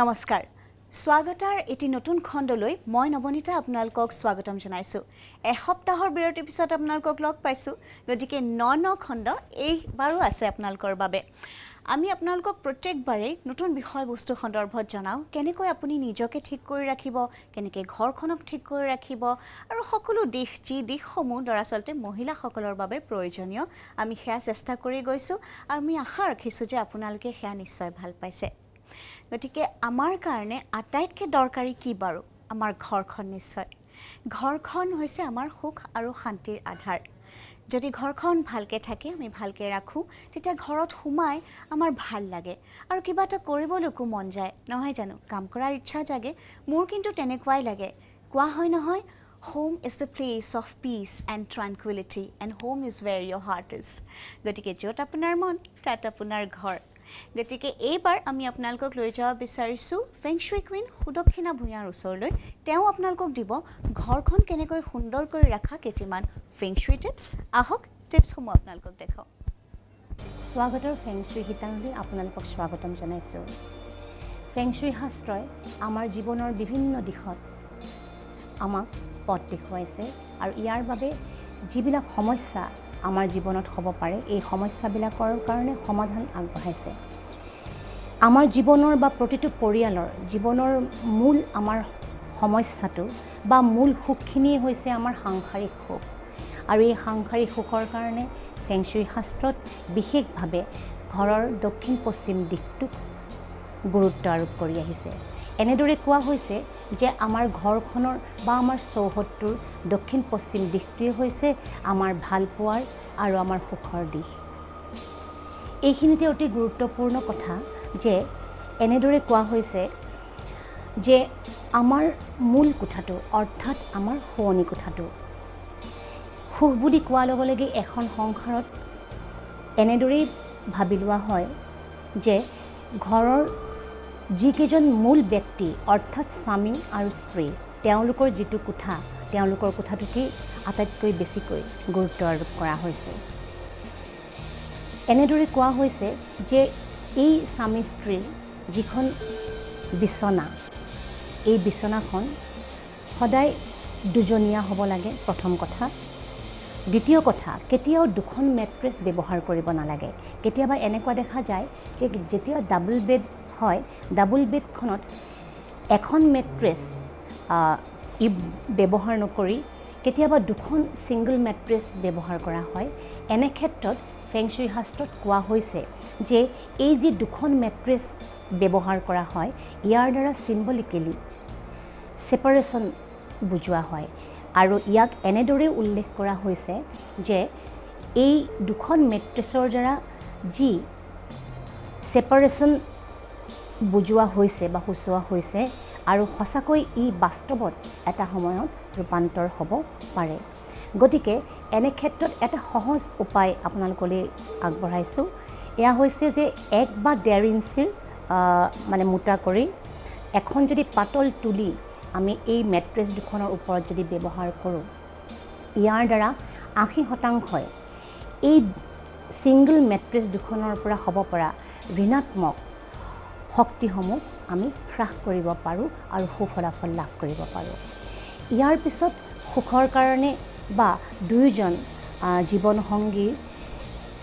নমস্কাৰ। স্বাগতাৰ এটি নতুন খণ্ডলৈ মই নৱনীতা আপোনালোকক স্বাগতম জনাইছোঁ। এসপ্তাহৰ বিৰতিৰ পিছত আপোনালোকক লগ পাইছোঁ। গতিকে ন ন খণ্ড এইবাৰো আছে আপোনালোকৰ বাবে। আমি আপোনালোকক প্ৰত্যেকবাৰেই নতুন বিষয়বস্তু সন্দৰ্ভত জনাওঁ। কেনেকৈ আপুনি নিজকে ঠিক কৰি ৰাখিব কেনেকৈ ঘৰখনক ঠিক কৰি ৰাখিব আৰু সকলো দিশ যি দিশসমূহ দৰাচলতে মহিলাসকলৰ বাবে প্ৰয়োজনীয় আমি সেয়া চেষ্টা কৰি গৈছোঁ। আৰু আমি আশা ৰাখিছোঁ যে আপোনালোকে সেয়া নিশ্চয় ভাল পাইছে। গতিকে আমাৰ কাৰণে আটাইতকৈ দৰকাৰী কি বাৰু? আমাৰ ঘৰখন নিশ্চয়। ঘৰখন হৈছে আমাৰ সুখ আৰু শান্তিৰ আধাৰ। যদি ঘৰখন ভালকৈ থাকে আমি ভালকৈ ৰাখোঁ তেতিয়া ঘৰত সোমাই আমাৰ ভাল লাগে আৰু কিবা এটা কৰিবলৈকো মন যায়। নহয় জানো? কাম কৰাৰ ইচ্ছা জাগে মোৰ কিন্তু তেনেকুৱাই লাগে। কোৱা হয় নহয় home is the place of peace and tranquillity and home is where your heart is গতিকে য'ত আপোনাৰ মন তাত আপোনাৰ ঘৰ। গতিকে এইবাৰ আমি আপোনালোকক লৈ যাব বিচাৰিছোঁ ফেংচুই কুইন সুদক্ষিণা ভূঞাৰ ওচৰলৈ। তেওঁ আপোনালোকক দিব ঘৰখন কেনেকৈ সুন্দৰ কৰি ৰখা কেইটিমান ফেংচুই টিপছ আহক টিপছসমূহ আপোনালোকক দেখাওঁ স্বাগতৰ ফেংচুই শিতানলৈ আপোনালোকক স্বাগতম জনাইছোঁ। ফেংচুই শাস্ত্ৰই আমাৰ জীৱনৰ বিভিন্ন দিশত আমাক পথ দেখুৱাইছে আৰু ইয়াৰ বাবে যিবিলাক সমস্যা আমাৰ জীৱনত হ'ব পাৰে এই সমস্যাবিলাকৰ কাৰণে সমাধান আগবঢ়াইছে। আমাৰ জীৱনৰ বা প্ৰতিটো পৰিয়ালৰ জীৱনৰ মূল আমাৰ সমস্যাটো বা মূল সুখখিনিয়ে হৈছে আমাৰ সাংসাৰিক সুখ। আৰু এই সাংসাৰিক সুখৰ কাৰণে ফেংচুই শাস্ত্ৰত বিশেষভাৱে ঘৰৰ দক্ষিণ পশ্চিম দিশটোক গুৰুত্ব আৰোপ কৰি আহিছে। এনেদৰে কোৱা হৈছে যে আমাৰ ঘৰখনৰ বা আমাৰ চৌহদটোৰ দক্ষিণ পশ্চিম দিশটোৱে হৈছে আমাৰ ভালপোৱাৰ আৰু আমাৰ সুখৰ দিশ। এইখিনিতে অতি গুৰুত্বপূৰ্ণ কথা যে এনেদৰে কোৱা হৈছে যে আমাৰ মূল কোঠাটো অৰ্থাৎ আমাৰ শোৱনি কোঠাটো। সুখ বুলি কোৱাৰ লগে লগে এখন সংসাৰত এনেদৰেই ভাবি লোৱা হয় যে ঘৰৰ যিকেইজন মূল ব্যক্তি অৰ্থাৎ স্বামী আৰু স্ত্ৰী তেওঁলোকৰ যিটো কোঠা তেওঁলোকৰ কোঠাটোকেই আটাইতকৈ বেছিকৈ গুৰুত্ব আৰোপ কৰা হৈছে। এনেদৰে কোৱা হৈছে যে এই স্বামী স্ত্ৰীৰ যিখন বিচনা এই বিচনাখন সদায় দুজনীয়া হ'ব লাগে প্ৰথম কথা। দ্বিতীয় কথা কেতিয়াও দুখন মেট্ৰেছ ব্যৱহাৰ কৰিব নালাগে। কেতিয়াবা এনেকুৱা দেখা যায় যে যেতিয়া ডাবল বেড হয় ডাবল বেডখনত এখন মেট্ৰেছ ই ব্যৱহাৰ নকৰি কেতিয়াবা দুখন ছিংগল মেট্ৰেছ ব্যৱহাৰ কৰা হয়। এনে ক্ষেত্ৰত ফেংচুই শাস্ত্ৰত কোৱা হৈছে যে এই যি দুখন মেট্ৰেছ ব্যৱহাৰ কৰা হয় ইয়াৰ দ্বাৰা চিম্বলিকেলি ছেপাৰেশ্যন বুজোৱা হয়। আৰু ইয়াক এনেদৰে উল্লেখ কৰা হৈছে যে এই দুখন মেট্ৰেছৰ দ্বাৰা যি ছেপাৰেশ্যন বুজোৱা হৈছে বা সূচোৱা হৈছে আৰু সঁচাকৈ ই বাস্তৱত এটা সময়ত ৰূপান্তৰ হ'ব পাৰে। গতিকে এনে ক্ষেত্ৰত এটা সহজ উপায় আপোনালোকলৈ আগবঢ়াইছোঁ। এয়া হৈছে যে এক বা ডেৰ ইঞ্চিৰ মানে মোটা কৰি এখন যদি পাতল তুলি আমি এই মেট্ৰেছ দুখনৰ ওপৰত যদি ব্যৱহাৰ কৰোঁ ইয়াৰ দ্বাৰা আশী শতাংশই এই ছিংগল মেট্ৰেছ দুখনৰ পৰা হ'ব পৰা ঋণাত্মক শক্তিসমূহ আমি হ্ৰাস কৰিব পাৰোঁ আৰু সুফলাফল লাভ কৰিব পাৰোঁ। ইয়াৰ পিছত সুখৰ কাৰণে বা দুয়োজন জীৱনসংগীৰ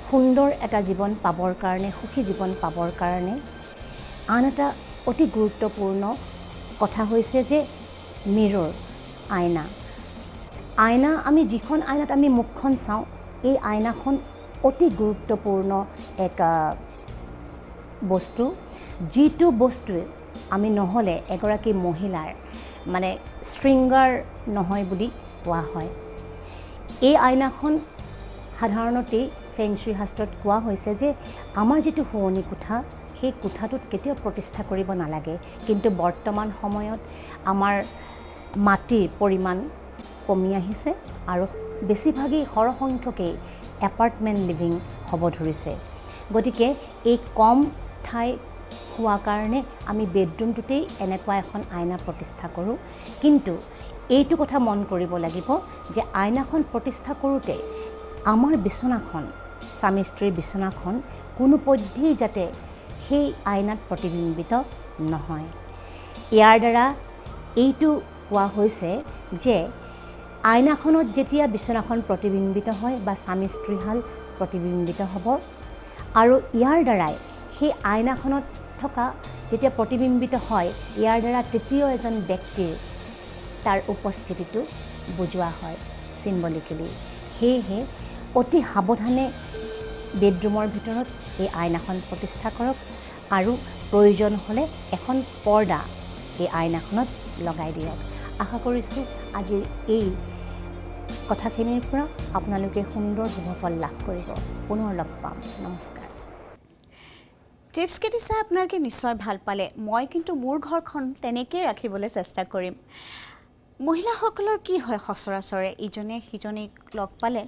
সুন্দৰ এটা জীৱন পাবৰ কাৰণে সুখী জীৱন পাবৰ কাৰণে আন এটা অতি গুৰুত্বপূৰ্ণ কথা হৈছে যে মিৰৰ আইনা। আইনা আমি যিখন আইনাত আমি মুখখন চাওঁ এই আইনাখন অতি গুৰুত্বপূৰ্ণ এক বস্তু। যিটো বস্তুৱে আমি নহ'লে এগৰাকী মহিলাৰ মানে শৃংগাৰ নহয় বুলি কোৱা হয়। এই আইনাখন সাধাৰণতেই ফেংচুই শাস্ত্ৰত কোৱা হৈছে যে আমাৰ যিটো শুৱনি কোঠা সেই কোঠাটোত কেতিয়াও প্ৰতিষ্ঠা কৰিব নালাগে। কিন্তু বৰ্তমান সময়ত আমাৰ মাটিৰ পৰিমাণ কমি আহিছে আৰু বেছিভাগেই সৰহসংখ্যকেই এপাৰ্টমেণ্ট লিভিং হ'ব ধৰিছে। গতিকে এই কম ঠাই হোৱাৰ কাৰণে আমি বেডৰুমটোতেই এনেকুৱা এখন আইনা প্ৰতিষ্ঠা কৰোঁ। কিন্তু এইটো কথা মন কৰিব লাগিব যে আইনাখন প্ৰতিষ্ঠা কৰোঁতে আমাৰ বিচনাখন স্বামী স্ত্ৰীৰ বিচনাখন কোনোপধ্যেই যাতে সেই আইনাত প্ৰতিবিম্বিত নহয়। ইয়াৰ দ্বাৰা এইটো কোৱা হৈছে যে আইনাখনত যেতিয়া বিচনাখন প্ৰতিবিম্বিত হয় বা স্বামী স্ত্ৰীহাল প্ৰতিবিম্বিত হ'ব আৰু ইয়াৰ দ্বাৰাই সেই আইনাখনত থকা যেতিয়া প্ৰতিবিম্বিত হয় ইয়াৰ দ্বাৰা তৃতীয় এজন ব্যক্তিৰ তাৰ উপস্থিতিটো বুজোৱা হয় চিম্বলিকেলি সেয়েহে অতি সাৱধানে বেডৰুমৰ ভিতৰত এই আইনাখন প্ৰতিষ্ঠা কৰক আৰু প্ৰয়োজন হ'লে এখন পৰ্দা এই আইনাখনত লগাই দিয়ক। আশা কৰিছোঁ আজিৰ এই কথাখিনিৰ পৰা আপোনালোকে সুন্দৰ শুভফল লাভ কৰিব। পুনৰ লগ পাম। নমস্কাৰ। টিপছকেইটি চাই আপোনালোকে নিশ্চয় ভাল পালে। মই কিন্তু মোৰ ঘৰখন তেনেকেই ৰাখিবলৈ চেষ্টা কৰিম। মহিলাসকলৰ কি হয় সচৰাচৰে? ইজনে সিজনীক লগ পালে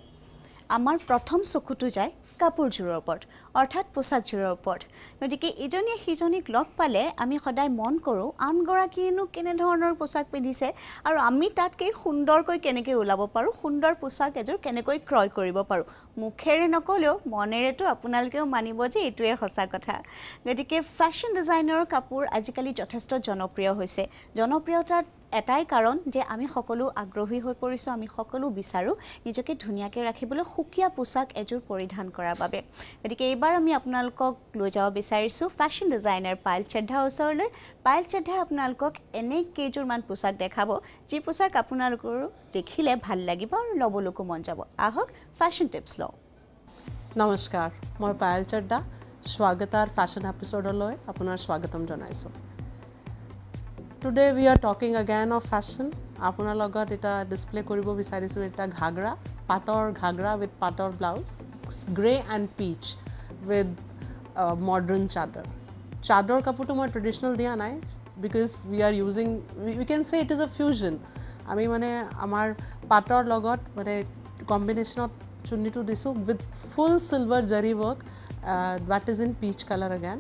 আমাৰ প্ৰথম চকুটো যায়। কাপোৰযোৰৰ ওপৰত অৰ্থাৎ পোচাকযোৰৰ ওপৰত। গতিকে ইজনীয়ে সিজনীক লগ পালে আমি সদায় মন কৰোঁ আনগৰাকীয়েনো কেনেধৰণৰ পোচাক পিন্ধিছে আৰু আমি তাতকৈ সুন্দৰকৈ কেনেকৈ ওলাব পাৰোঁ সুন্দৰ পোচাক এযোৰ কেনেকৈ ক্ৰয় কৰিব পাৰোঁ। মুখেৰে নক'লেও মনেৰেতো আপোনালোকেও মানিব যে এইটোৱে সঁচা কথা। গতিকে ফেশ্বন ডিজাইনাৰৰ কাপোৰ আজিকালি যথেষ্ট জনপ্ৰিয় হৈছে। জনপ্ৰিয়তাৰ এটাই কাৰণ যে আমি সকলো আগ্ৰহী হৈ পৰিছোঁ আমি সকলো বিচাৰোঁ নিজকে ধুনীয়াকৈ ৰাখিবলৈ সুকীয়া পোচাক এযোৰ পৰিধান কৰাৰ বাবে। গতিকে এইবাৰ আমি আপোনালোকক লৈ যাব বিচাৰিছোঁ ফেশ্বন ডিজাইনাৰ পাইল চেদ্ধাৰ ওচৰলৈ। পাইল চেদ্ধাই আপোনালোকক এনে কেইযোৰমান পোচাক দেখাব যি পোচাক আপোনালোকৰো দেখিলে ভাল লাগিব আৰু ল'বলৈকো মন যাব। আহক ফেশ্বন টিপছ লওঁ। নমস্কাৰ মই পায়েল চাড্ডা স্বাগতাৰ ফেশ্বন এপিছ'ডলৈ আপোনাৰ স্বাগতম জনাইছোঁ। Today we are talking again of fashion আপোনাৰ লগত এটা ডিছপ্লে কৰিব বিচাৰিছোঁ এটা ঘাগৰা পাটৰ ঘাগৰা উইথ পাটৰ blouse grey and peach with modern chador চাদৰ কাপোৰটো মই ট্ৰেডিশ্যনেল দিয়া নাই because we are using we can say it is A fusion আমি মানে আমাৰ পাটৰ লগত মানে কম্বিনেশ্যনত চুন্নিটো দিছোঁ with full silver zari work that is in peach colour again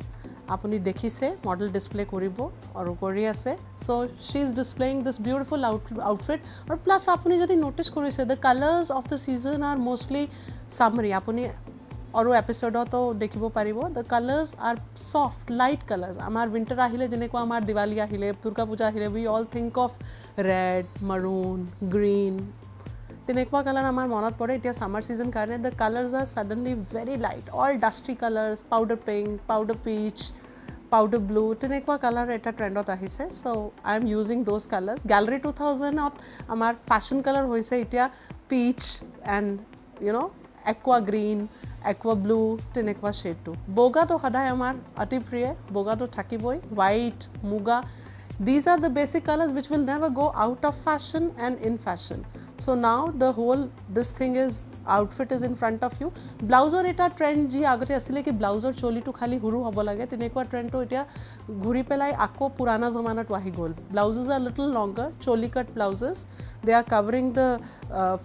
আপুনি দেখিছে মডেল ডিছপ্লে কৰিব আৰু কৰি আছে। So' she is displaying this beautiful out outfit আৰু প্লাছ আপুনি যদি ন'টিছ কৰিছে the colours of the season are mostly চামৰি আপুনি আৰু এপিছ'ডতো দেখিব পাৰিব the colours are soft light colours আমাৰ উইণ্টাৰ আহিলে যেনেকুৱা আমাৰ দিৱালী আহিলে দুৰ্গা পূজা আহিলে we all think of red maroon green তেনেকুৱা কালাৰ আমাৰ মনত পৰে। এতিয়া ছামাৰ ছিজন কাৰণে the colours are suddenly very light all dusty colours powder pink powder peach powder blue তেনেকুৱা কালাৰ এটা ট্ৰেণ্ডত আহিছে। So' I am using those colours gallery two থাউজেণ্ডত আমাৰ ফেশ্বন কালাৰ হৈছে এতিয়া peach and you know' aqua green aqua blue তেনেকুৱা শ্বেডটো বগাটো সদায় আমাৰ অতি প্ৰিয় বগাটো থাকিবই। White muga these are the basic colours which will never go' out of fashion and in fashion so' now the whole this thing is outfit is in front of you ব্লাউজৰ এটা trend যি আগতে আছিলে কি ব্লাউজৰ চলিটো খালী সৰু হ'ব লাগে তেনেকুৱা ট্ৰেণ্ডটো এতিয়া ঘূৰি পেলাই আকৌ পুৰাণা জমানাটো আহি গ'ল ব্লাউজেছ are little longer choli cut blouses they are covering the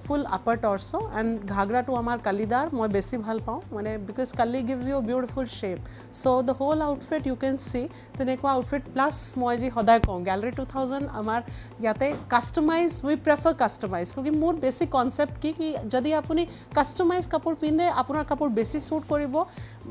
full upper torso and ঘাগৰাটো আমাৰ কালিদাৰ মই বেছি ভাল পাওঁ মানে because kali gives you beautiful shape so' the whole outfit you can see তেনেকুৱা আউটফিট প্লাছ মই যি সদায় কওঁ গেলেৰী টু থাউজেণ্ড আমাৰ ইয়াতে কাষ্টমাইজ উই প্ৰেফাৰ কাষ্টমাইজ কিয় মোৰ বেছি কনচেপ্ট কি কি যদি আপুনি কাষ্টমাইজ কাপোৰ পিন্ধে আপোনাৰ কাপোৰ বেছি শ্বুট কৰিব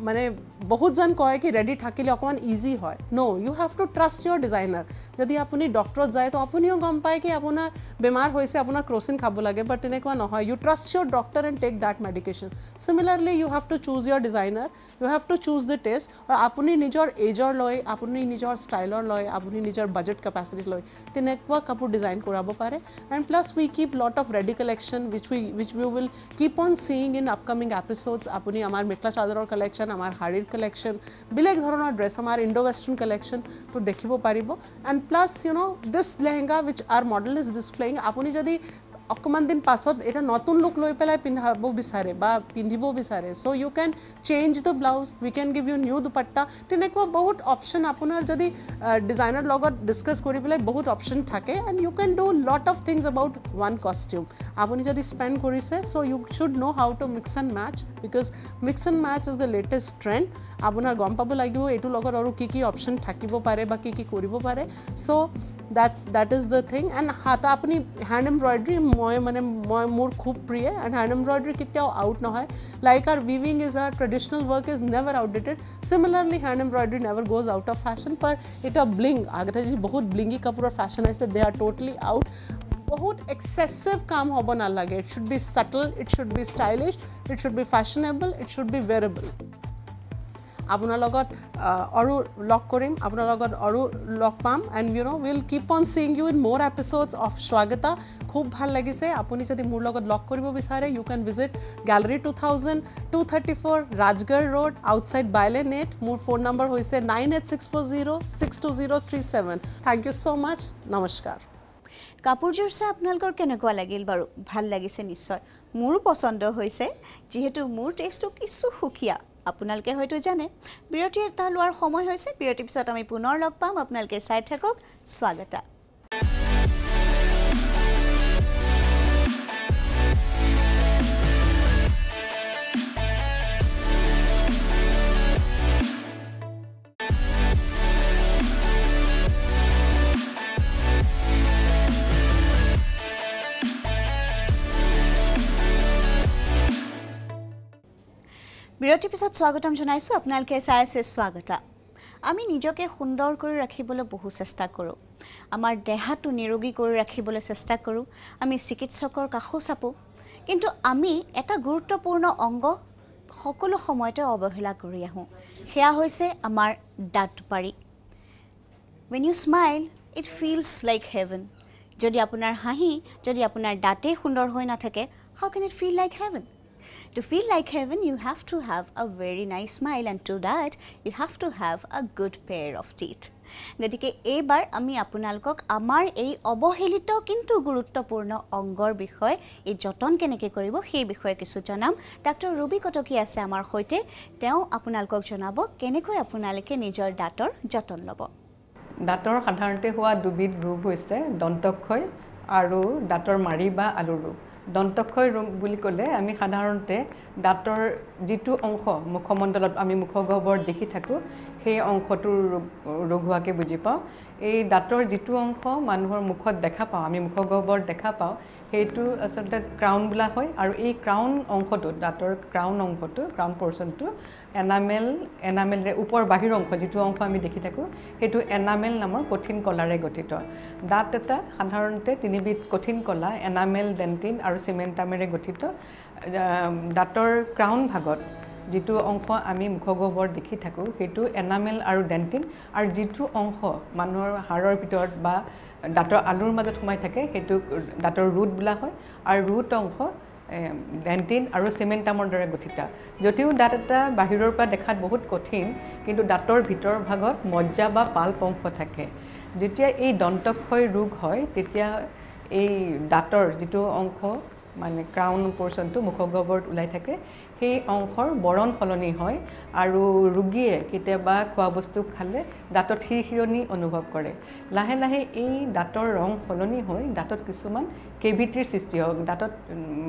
মানে বহুতজন কয় কি ৰেডি থাকিলে অকণমান ইজি হয় no' you have to trust your designer যদি আপুনি ডক্টৰত যায় তো আপুনিও গম পায় কি আপোনাৰ বেমাৰ হৈছে আপোনাৰ ক্ৰচিন খাব লাগে বাট তেনেকুৱা নহয় you trust your doctor and take that medication similarly you have to choose your designer you have to choose the taste আৰু আপুনি নিজৰ এজৰ লৈ আপুনি নিজৰ ষ্টাইলৰ লৈ আপুনি নিজৰ বাজেট কেপাচিটি লৈ তেনেকুৱা কাপোৰ ডিজাইন কৰাব পাৰে and plus we keep lot of ready collection which we which we will keep on seeing in upcoming episodes আপুনি আমাৰ মেখেলা চাদৰৰ কালেকশ্যন আমাৰ শাৰীৰ কালেকশ্যন বেলেগ ধৰণৰ ড্ৰেছ আমাৰ ইণ্ডো ৱেষ্টাৰ্ণ কালেকশ্যনটো দেখিব পাৰিব and plus you know' this lehenga which are model is displaying আপুনি যদি অকণমান দিন পাছত এটা নতুন লুক লৈ পেলাই পিন্ধাব বিচাৰে বা পিন্ধিব বিচাৰে। So' you can change the blouse we can give you new dupatta তেনেকুৱা বহুত অপশ্যন আপোনাৰ যদি ডিজাইনৰ লগত ডিছকাছ কৰি পেলাই বহুত অপশ্যন থাকে। And you can do lot of things about one costume আপুনি যদি স্পেণ্ড কৰিছে so' you should know' how to mix and match because mix and match is the latest trend আপোনাৰ গম পাব লাগিব এইটোৰ লগত আৰু কি কি অপশ্যন থাকিব পাৰে বা কি কি কৰিব পাৰে। So' that that is the thing and hata apni hand embroidery moy mane moy more khub priy hai and hand embroidery kitya out now hai like our weaving is our traditional work is never outdated similarly hand embroidery never goes out of fashion पर it a bling आगे था जी बहुत blingy कपड़ा fashion है इसलिए they are totally out बहुत excessive काम होब ना लगे it should be subtle it should be stylish it should be fashionable it should be wearable আপোনাৰ লগত আৰু লগ কৰিম আপোনাৰ লগত আৰু লগ পাম and you know' will keep on seeing you in more episodes of Swagata খুব ভাল লাগিছে আপুনি যদি মোৰ লগত লগ কৰিব বিচাৰে you can visit gallery two thousand two thirty four Rajgarh road outside বাইলে নেট মোৰ ফোন নম্বৰ হৈছে nine eight six four zero' six two zero' three seven thank you so' much নমস্কাৰ কাপোৰযোৰ চাই আপোনালোকৰ কেনেকুৱা লাগিল বাৰু? ভাল লাগিছে নিশ্চয়। মোৰো পচন্দ হৈছে যিহেতু মোৰ টেষ্টটো কিছু সুকীয়া। আপোনালোকে হয়তো জানে বিৰতি এটা লোৱাৰ সময় হৈছে। বিৰতিৰ পিছত আমি পুনৰ লগ পাম। আপোনালোকে চাই থাকক। স্বাগতা বিৰতিৰ পিছত স্বাগতম জনাইছোঁ আপোনালোকে চাই আছে স্বাগতা। আমি নিজকে সুন্দৰ কৰি ৰাখিবলৈ বহু চেষ্টা কৰোঁ। আমাৰ দেহাটো নিৰোগী কৰি ৰাখিবলৈ চেষ্টা কৰোঁ। আমি চিকিৎসকৰ কাষো চাপোঁ। কিন্তু আমি এটা গুৰুত্বপূৰ্ণ অংগ সকলো সময়তে অৱহেলা কৰি আহোঁ। সেয়া হৈছে আমাৰ দাঁতপাৰি when you smile it feels like heaven যদি আপোনাৰ হাঁহি যদি আপোনাৰ দাঁতেই সুন্দৰ হৈ নাথাকে how can it feel like heaven To feel like heaven, you have to have a very nice smile, and to that, you have to have a good pair of teeth. গতিকে এইবাৰ আমি আপোনালোকক আমাৰ এই অৱহেলিত কিন্তু গুৰুত্বপূৰ্ণ অংগৰ বিষয়ে এই যতন কেনেকৈ কৰিব সেই বিষয়ে কিছু জনাম। ডাক্তৰ ৰুবি কটকী আছে আমাৰ সৈতে। তেওঁ আপোনালোকক জনাব কেনেকৈ আপোনালোকে নিজৰ দাঁতৰ যতন ল'ব। দাঁতৰ সাধাৰণতে হোৱা দুবিধ ৰোগ হৈছে দন্তক্ষয় আৰু দাঁতৰ মাৰি বা আলু ৰোগ। দন্তক্ষয় ৰোগ বুলি ক'লে আমি সাধাৰণতে দাঁতৰ যিটো অংশ মুখমণ্ডলত আমি মুখগহ্বৰত দেখি থাকোঁ সেই অংশটোৰ ৰোগ ৰোগ হোৱাকৈ বুজি পাওঁ। এই দাঁতৰ যিটো অংশ মানুহৰ মুখত দেখা পাওঁ আমি মুখগহ্বৰত দেখা পাওঁ সেইটো আচলতে ক্ৰাউন বোলা হয়। আৰু এই ক্ৰাউন অংশটো দাঁতৰ ক্ৰাউন অংশটো ক্ৰাউন পৰ্চনটো এনামেল এনামেলেৰে ওপৰ বাহিৰ অংশ যিটো অংশ আমি দেখি থাকোঁ সেইটো এনামেল নামৰ কঠিন কলাৰে গঠিত। দাঁত এটা সাধাৰণতে তিনিবিধ কঠিন কলা এনামেল ডেণ্টিন আৰু চিমেণ্টামেৰে গঠিত। দাঁতৰ ক্ৰাউন ভাগত যিটো অংশ আমি মুখগহ্বৰত দেখি থাকোঁ সেইটো এনামেল আৰু ডেণ্টিন আৰু যিটো অংশ মানুহৰ হাড়ৰ ভিতৰত বা দাঁতৰ আলুৰ মাজত সোমাই থাকে সেইটো দাঁতৰ ৰুট বোলা হয়। আৰু ৰুট অংশ ডেণ্টিন আৰু চিমেণ্টামৰ দৰে গঠিত। যদিও দাঁত এটা বাহিৰৰ পৰা দেখাত বহুত কঠিন কিন্তু দাঁতৰ ভিতৰৰ ভাগত মজ্জা বা পাল্প অংশ থাকে। যেতিয়া এই দন্তক্ষয় ৰোগ হয় তেতিয়া এই দাঁতৰ যিটো অংশ মানে ক্ৰাউন পৰ্চনটো মুখগহ্বৰত ওলাই থাকে সেই অংশৰ বৰণ সলনি হয় আৰু ৰোগীয়ে কেতিয়াবা খোৱা বস্তু খালে দাঁতত শিৰশিৰণি অনুভৱ কৰে। লাহে লাহে এই দাঁতৰ ৰং সলনি হৈ দাঁতত কিছুমান কেভিটিৰ সৃষ্টি হয়। দাঁতত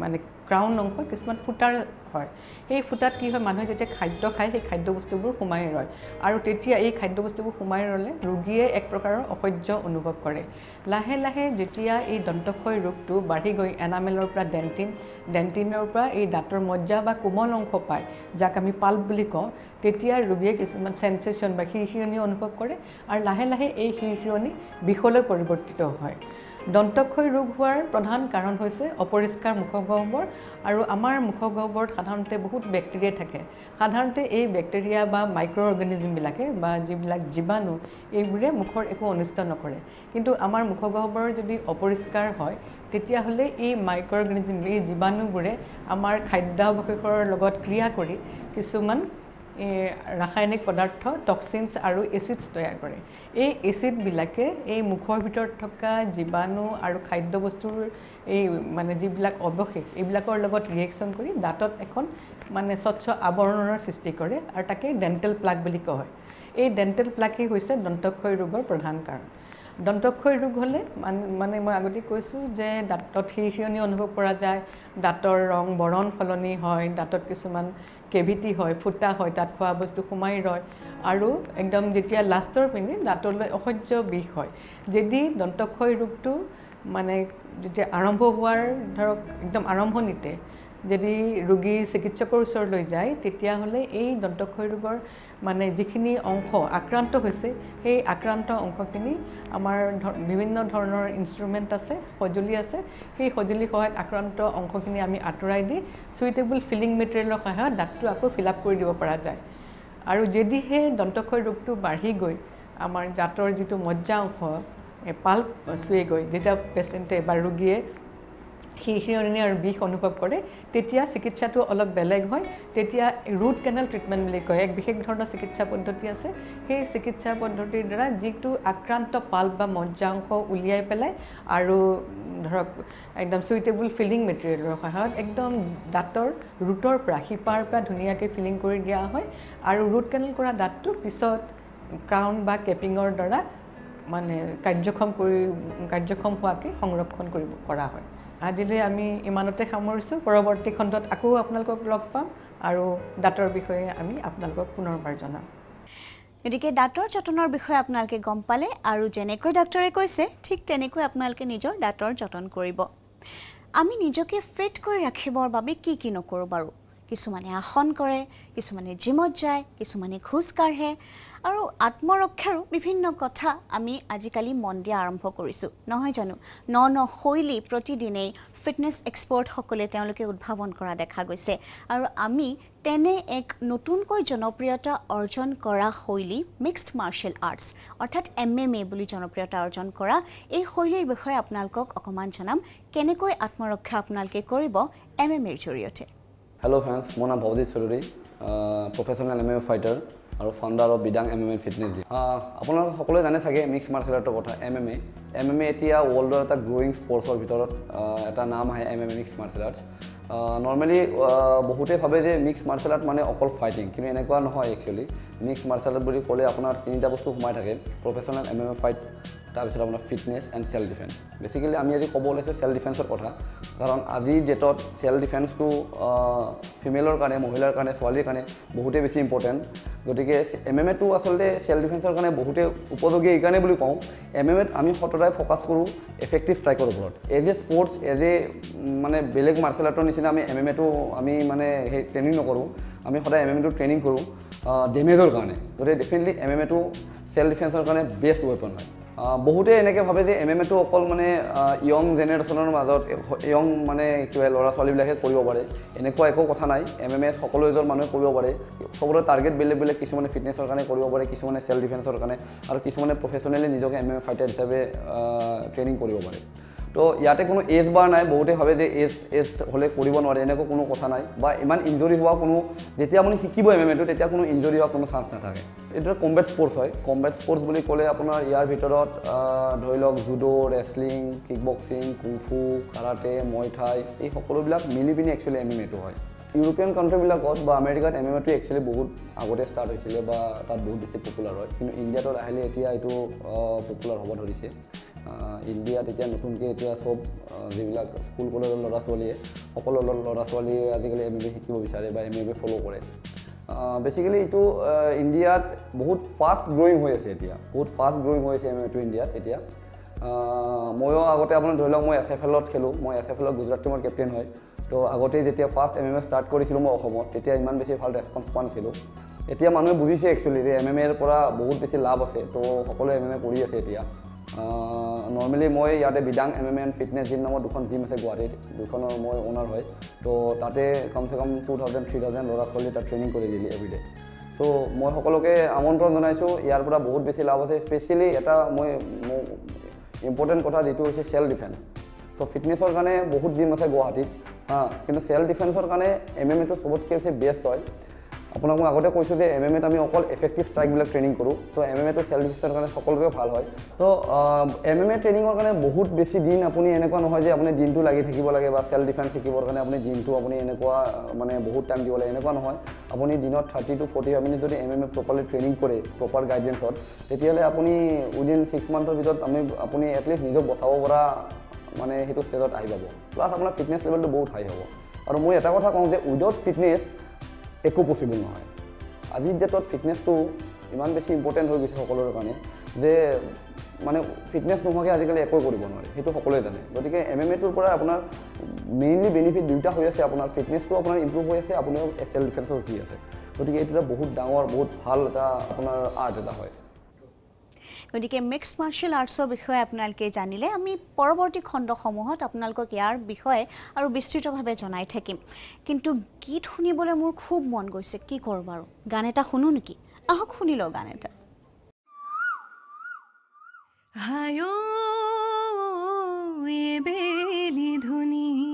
মানে ক্ৰাউন অংশত কিছুমান ফুটাৰ হয়। সেই ফুটাত কি হয় মানুহে যেতিয়া খাদ্য খায় সেই খাদ্য বস্তুবোৰ সোমাই ৰয়। আৰু তেতিয়া এই খাদ্য বস্তুবোৰ সোমাই ৰ'লে ৰোগীয়ে এক প্ৰকাৰৰ অসহ্য অনুভৱ কৰে। লাহে লাহে যেতিয়া এই দন্তক্ষয় ৰোগটো বাঢ়ি গৈ এনামেলৰ পৰা ডেণ্টিন ডেণ্টিনৰ পৰা এই দাঁতৰ মজ্জা বা কোমল অংশ পায় যাক আমি পাল্প বুলি কওঁ তেতিয়া ৰোগীয়ে কিছুমান চেঞ্চেশ্যন বা শিৰশিৰণি অনুভৱ কৰে। আৰু লাহে লাহে এই শিৰশিৰণি বিষলৈ পৰিৱৰ্তিত হয়। দন্তক্ষয় ৰোগ হোৱাৰ প্ৰধান কাৰণ হৈছে অপৰিষ্কাৰ মুখগহ্বৰ আৰু আমাৰ মুখগহ্বৰত সাধাৰণতে বহুত বেক্টেৰিয়া থাকে। সাধাৰণতে এই বেক্টেৰিয়া বা মাইক্ৰ' অৰ্গেনিজমবিলাকে বা যিবিলাক জীৱাণু এইবোৰে মুখৰ একো অনিষ্ট নকৰে। কিন্তু আমাৰ মুখগহ্বৰ যদি অপৰিষ্কাৰ হয় তেতিয়াহ'লে এই মাইক্ৰ' অৰ্গেনিজম এই জীৱাণুবোৰে আমাৰ খাদ্যাৱশেষৰ লগত ক্ৰিয়া কৰি কিছুমান ৰাসায়নিক পদাৰ্থ টক্সিনছ আৰু এচিডছ তৈয়াৰ কৰে। এই এচিডবিলাকে এই মুখৰ ভিতৰত থকা জীৱাণু আৰু খাদ্য বস্তুৰ এই মানে যিবিলাক অৱশেষ এইবিলাকৰ লগত ৰিয়েকশ্যন কৰি দাঁতত এখন মানে স্বচ্ছ আৱৰণৰ সৃষ্টি কৰে আৰু তাকে ডেণ্টেল প্লাগ বুলি কোৱা হয়। এই ডেণ্টেল প্লাগেই হৈছে দন্তক্ষয় ৰোগৰ প্ৰধান কাৰণ। দন্তক্ষয় ৰোগ হ'লে মান- মই আগতে কৈছোঁ যে দাঁতত সিৰসিৰণি অনুভৱ কৰা যায় দাঁতৰ ৰং বৰণ সলনি হয় দাঁতত কিছুমান কেভিটি হয় ফুটা হয় তাত খোৱা বস্তু সোমাই ৰয়। আৰু একদম যেতিয়া লাষ্টৰ পিনে দাঁতলৈ অসহ্য বিষ হয় যদি দন্তক্ষয় ৰোগটো মানে যেতিয়া আৰম্ভ হোৱাৰ ধৰক একদম আৰম্ভণিতে যদি ৰোগী চিকিৎসকৰ ওচৰলৈ যায় তেতিয়াহ'লে এই দন্তক্ষয় ৰোগৰ মানে যিখিনি অংশ আক্ৰান্ত হৈছে সেই আক্ৰান্ত অংশখিনি আমাৰ বিভিন্ন ধৰণৰ ইনষ্ট্ৰুমেণ্ট আছে সঁজুলি আছে। সেই সঁজুলিৰ সহায়ত আক্ৰান্ত অংশখিনি আমি আঁতৰাই দি চুইটেবল ফিলিং মেটেৰিয়েলৰ সহায়ত দাঁতটো আকৌ ফিল আপ কৰি দিব পৰা যায়। আৰু যদিহে দন্তক্ষয় ৰোগটো বাঢ়ি গৈ আমাৰ জাতৰ যিটো মজ্জা অংশ পাল্প চুৱে গৈ যেতিয়া পেচেণ্টে বা ৰোগীয়ে সিৰসিৰণি আৰু বিষ অনুভৱ কৰে তেতিয়া চিকিৎসাটো অলপ বেলেগ হয়। তেতিয়া ৰুট কেনেল ট্ৰিটমেণ্ট বুলি কয় এক বিশেষ ধৰণৰ চিকিৎসা পদ্ধতি আছে। সেই চিকিৎসা পদ্ধতিৰ দ্বাৰা যিটো আক্ৰান্ত পাল্প বা মজ্জা অংশ উলিয়াই পেলাই আৰু ধৰক একদম চুইটেবল ফিলিং মেটেৰিয়েলৰ সহায়ত একদম দাঁতৰ ৰুটৰ পৰা শিপাৰ পৰা ধুনীয়াকৈ ফিলিং কৰি দিয়া হয়। আৰু ৰুট কেনেল কৰা দাঁতটো পিছত ক্ৰাউন বা কেপিঙৰ দ্বাৰা মানে কাৰ্যক্ষম কৰি কাৰ্যক্ষম হোৱাকৈ সংৰক্ষণ কৰিব কৰা হয়। আজিলৈ আমি ইমানতে সামৰিছোঁ। পৰৱৰ্তী খণ্ডত আকৌ আপোনালোকক লগ পাম আৰু দাঁতৰ বিষয়ে আমি আপোনালোকক পুনৰবাৰ জনাম। গতিকে দাঁতৰ যতনৰ বিষয়ে আপোনালোকে গম পালে আৰু যেনেকৈ ডাক্তৰে কৈছে ঠিক তেনেকৈ আপোনালোকে নিজৰ দাঁতৰ যতন কৰিব। আমি নিজকে ফিট কৰি ৰাখিবৰ বাবে কি কি নকৰোঁ বাৰু? কিছুমানে আসন কৰে কিছুমানে জিমত যায় কিছুমানে খোজ কাঢ়ে আৰু আত্মৰক্ষাৰো বিভিন্ন কথা আমি আজিকালি মন দিয়া আৰম্ভ কৰিছোঁ। নহয় জানো? ন ন শৈলী প্ৰতিদিনেই ফিটনেছ এক্সপাৰ্টসকলে তেওঁলোকে উদ্ভাৱন কৰা দেখা গৈছে। আৰু আমি তেনে এক নতুনকৈ জনপ্ৰিয়তা অৰ্জন কৰা শৈলী মিক্সড মাৰ্চিয়েল আৰ্টছ অৰ্থাৎ এম এম এ বুলি জনপ্ৰিয়তা অৰ্জন কৰা এই শৈলীৰ বিষয়ে আপোনালোকক অকণমান জনাম। কেনেকৈ আত্মৰক্ষা আপোনালোকে কৰিব এম এম এৰ জৰিয়তে? হেল্ল' ফ্ৰেণ্ডছ মোৰ নাম Bhabajit Chowdhury professional M M A fighter আৰু founder of Bidang M M A fitness gym আপোনালোক সকলোৱে জানে চাগে মিক্স মাৰ্চেল আৰ্টৰ কথা M M A M M A এতিয়া ৱৰ্ল্ডৰ এটা গ্ৰ'য়িং স্পৰ্টছৰ ভিতৰত এটা নাম আহে M M A mix martial arts normally বহুতে ভাবে যে মিক্স মাৰ্চেল আৰ্ট মানে অকল ফাইটিং কিন্তু এনেকুৱা নহয় একচুৱেলি মিক্স মাৰ্চেল আৰ্ট বুলি ক'লে আপোনাৰ তিনিটা বস্তু সোমাই থাকে। Professional M M A fight তাৰপিছত আপোনাৰ fitness and self defence basically আমি আজি ক'ব ওলাইছোঁ চেল্ফ ডিফেন্সৰ কথা। কাৰণ আজিৰ ডেটত চেল্ফ ডিফেন্সটো ফিমেলৰ কাৰণে মহিলাৰ কাৰণে ছোৱালীৰ কাৰণে বহুতেই বেছি ইম্পৰ্টেণ্ট গতিকে এম এম এটো আচলতে চেল্ফ ডিফেন্সৰ কাৰণে বহুতে উপযোগী এইকাৰণে বুলি কওঁ। এম এম এত আমি সদায় ফ'কাছ কৰোঁ এফেক্টিভ ষ্ট্ৰাইকৰ ওপৰত। As a sports as a মানে বেলেগ মাৰ্চেল আৰ্টৰ নিচিনা আমি এম এম এটো আমি মানে সেই ট্ৰেইনিং নকৰোঁ। আমি সদায় এম এম এটো ট্ৰেইনিং কৰোঁ ডেমেজৰ কাৰণে। গতিকে ডেফিনেটলি এম এম এটো চেল্ফ ডিফেন্সৰ কাৰণে বেষ্ট ৱেপন হয়। বহুতে এনেকৈ ভাবে যে এম এম এটো অকল মানে য়ং জেনেৰেশ্যনৰ মাজত য়ং মানে কিবা ল'ৰা ছোৱালীবিলাকে কৰিব পাৰে। এনেকুৱা একো কথা নাই। এম এম এ সকলো এজন মানুহে কৰিব পাৰে। চবৰে টাৰ্গেট বেলেগ বেলেগ কিছুমানে ফিটনেছৰ কাৰণে কৰিব পাৰে কিছুমানে চেল্ফ ডিফেন্সৰ কাৰণে আৰু কিছুমানে প্ৰফেচনেলি নিজকে এম এম এ ফাইটাৰ হিচাপে ট্ৰেইনিং কৰিব পাৰে। তো ইয়াতে কোনো এজ বাৰ নাই বহুতে ভাবে যে এজ এজ হ'লে কৰিব নোৱাৰে এনেকুৱা কোনো কথা নাই। বা ইমান ইঞ্জৰি হোৱা কোনো যেতিয়া আপুনি শিকিব এম এম এটো তেতিয়া কোনো ইঞ্জৰি হোৱা কোনো চান্স নাথাকে। এইটো কম্বেট স্পৰ্টছ হয়। কম্বেট স্পৰ্টছ বুলি ক'লে আপোনাৰ ইয়াৰ ভিতৰত ধৰি লওক judo wrestling kick boxing kung fu karate মই ঠাই এই সকলোবিলাক মিলি পিনি একচুৱেলি এম এম এটো হয়। ইউৰোপিয়ান কাণ্ট্ৰিবিলাকত বা আমেৰিকাত এম এম এটো একচুৱেলি বহুত আগতে ষ্টাৰ্ট হৈছিলে বা তাত বহুত বেছি পপুলাৰ হয়। কিন্তু ইণ্ডিয়াত আহিলে এতিয়া এইটো পপুলাৰ হ'ব ধৰিছে। ইণ্ডিয়াত এতিয়া নতুনকৈ এতিয়া চব যিবিলাক স্কুল কলেজৰ ল'ৰা ছোৱালীয়ে সকলো ল'ৰা ছোৱালীয়ে আজিকালি এম এ শিকিব বিচাৰে বা এম এ ফ'ল' কৰে। বেচিকেলি এইটো ইণ্ডিয়াত বহুত ফাষ্ট গ্ৰ'য়িং হৈ আছে এতিয়া। বহুত ফাষ্ট গ্ৰ'য়িং হৈ আছে এম এটো ইণ্ডিয়াত এতিয়া। ময়ো আগতে আপোনাৰ ধৰি লওক মই এছ এফ এলত খেলোঁ। মই এছ এফ এলত গুজৰাট টীমৰ কেপ্টেইন হয়। তো আগতেই যেতিয়া first M M A start কৰিছিলোঁ মই অসমত তেতিয়া ইমান বেছি ভাল ৰেচপঞ্চ পোৱা নাছিলোঁ। এতিয়া মানুহে বুজিছে একচুৱেলি যে এম এম এৰ পৰা বহুত বেছি লাভ আছে তো সকলোৱে এম এম এ কৰি আছে এতিয়া। নৰ্মেলি মই ইয়াতে Bidang M M and fitness gym নামৰ দুখন জিম আছে গুৱাহাটীত দুখনৰ মই অ'নাৰ হয়। তো তাতে কমচে কম টু থাউজেণ্ড থ্ৰী থাউজেণ্ড ল'ৰা ছোৱালী তাত ট্ৰেইনিং কৰি দিলি এভৰিডে চ' মই সকলোকে আমন্ত্ৰণ জনাইছোঁ ইয়াৰ পৰা বহুত বেছি লাভ আছে স্পেচিয়েলি এটা মই ইম্পৰ্টেণ্ট কথা যিটো হৈছে চেল্ফ ডিফেন্স চ' ফিটনেছৰ কাৰণে বহুত জিম আছে গুৱাহাটীত। হা কিন্তু চেল্ফ ডিফেন্সৰ কাৰণে এম এম এটো চবতকৈ বেছি বেষ্ট হয়। আপোনাক মই আগতে কৈছোঁ যে এম এম এত আমি অকল এফেক্টিভ ষ্ট্ৰাইকবিলাক ট্ৰেইনিং কৰোঁ। ত' এম এম এটো চেল্ফ ডিফেন্সৰ কাৰণে সকলোকে ভাল হয়। ত' এম এম এ ট্ৰেইনিঙৰ কাৰণে বহুত বেছি দিন আপুনি এনেকুৱা নহয় যে আপুনি দিনটো লাগি থাকিব লাগে বা চেল্ফ ডিফেন্স শিকিবৰ কাৰণে আপুনি দিনটো আপুনি এনেকুৱা মানে বহুত টাইম দিব লাগে। এনেকুৱা নহয়। আপুনি দিনত thirty to forty five minute যদি M M A properly training কৰে প্ৰপাৰ গাইডেঞ্চত তেতিয়াহ'লে আপুনি উইদিন ছিক্স মান্থৰ ভিতৰত আমি আপুনি এটলিষ্ট নিজক বচাব পৰা মানে সেইটো ষ্টেজত আহি পাব। প্লাছ আপোনাৰ ফিটনেছ লেভেলটো বহুত হাই হ'ব। আৰু মই এটা কথা কওঁ যে উইদাউট ফিটনেছ একো পচিবল নহয়। আজিৰ ডেটত ফিটনেছটো ইমান বেছি ইম্পৰ্টেণ্ট হৈ গৈছে সকলোৰে কাৰণে যে মানে ফিটনেছ নোহোৱাকৈ আজিকালি একোৱে কৰিব নোৱাৰে সেইটো সকলোৱে জানে। গতিকে এম এম এটোৰ পৰা আপোনাৰ মেইনলি বেনিফিট দুয়োটা হৈ আছে। আপোনাৰ ফিটনেছটো আপোনাৰ ইম্প্ৰুভ হৈ আছে আপুনিও চেল্ফ ডিফেন্সৰ উঠি আছে। গতিকে এইটো এটা বহুত ডাঙৰ বহুত ভাল এটা আপোনাৰ আৰ্ট এটা হয়। গতিকে মিক্সড মাৰ্চিয়েল আৰ্টছৰ বিষয়ে আপোনালোকে জানিলে আমি পৰৱৰ্তী খণ্ডসমূহত আপোনালোকক ইয়াৰ বিষয়ে আৰু বিস্তৃতভাৱে জনাই থাকিম। কিন্তু গীত শুনিবলৈ মোৰ খুব মন গৈছে কি কৰোঁ বাৰু গান এটা শুনো নেকি? আহক শুনি লওঁ গান এটা। হায় বেলি ধুনী।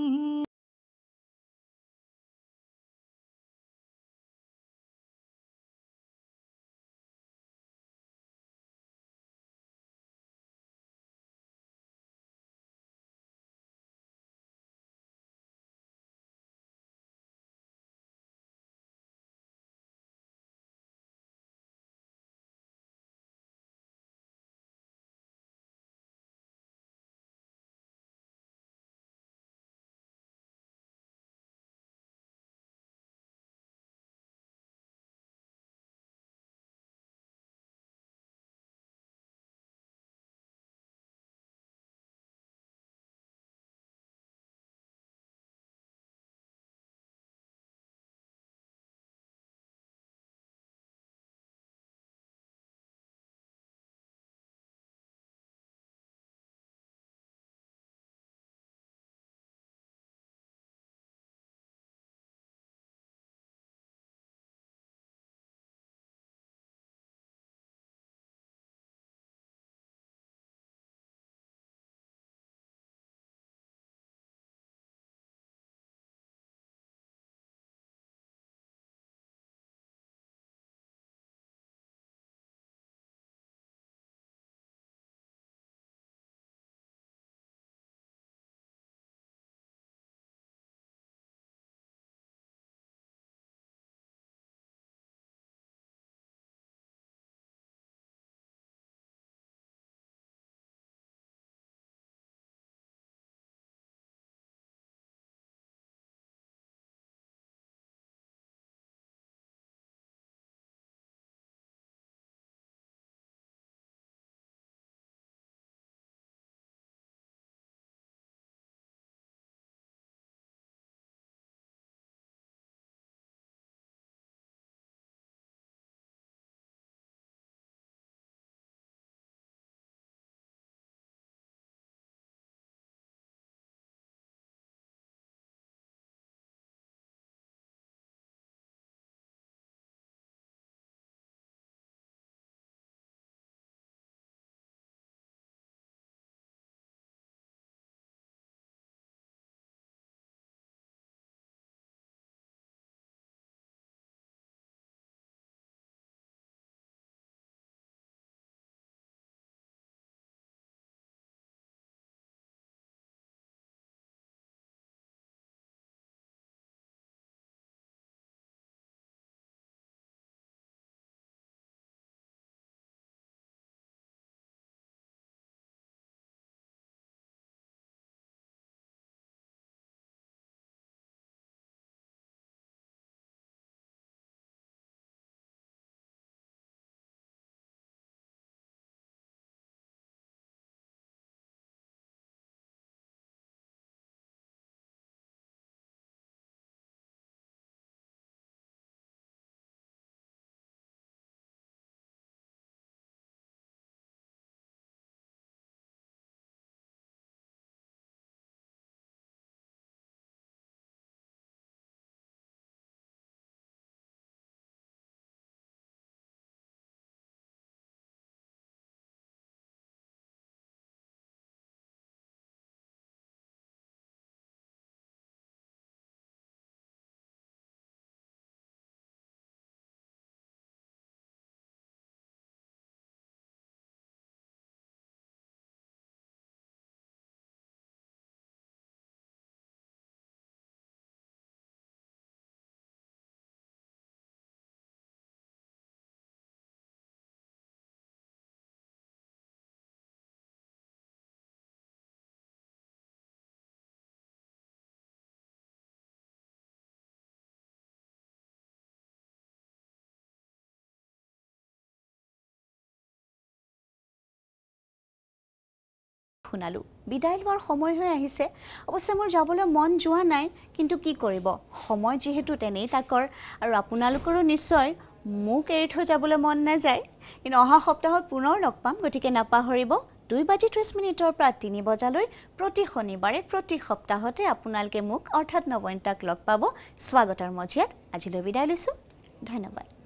শুনালোঁ। বিদায় লোৱাৰ সময় হৈ আহিছে। অৱশ্যে মোৰ যাবলৈ মন যোৱা নাই কিন্তু কি কৰিব? সময় যিহেতু তেনেই তাকৰ। আৰু আপোনালোকৰো নিশ্চয় মোক এৰি থৈ যাবলৈ মন নাযায়। কিন্তু অহা সপ্তাহত পুনৰ লগ পাম গতিকে নাপাহৰিব। দুই বাজি ত্ৰিছ মিনিটৰ পৰা তিনি বজালৈ প্ৰতি শনিবাৰে প্ৰতি সপ্তাহতে আপোনালোকে মোক অৰ্থাৎ নৱনীতাক লগ পাব। স্বাগতৰ মজিয়াত। আজিলৈ বিদায় লৈছোঁ। ধন্যবাদ।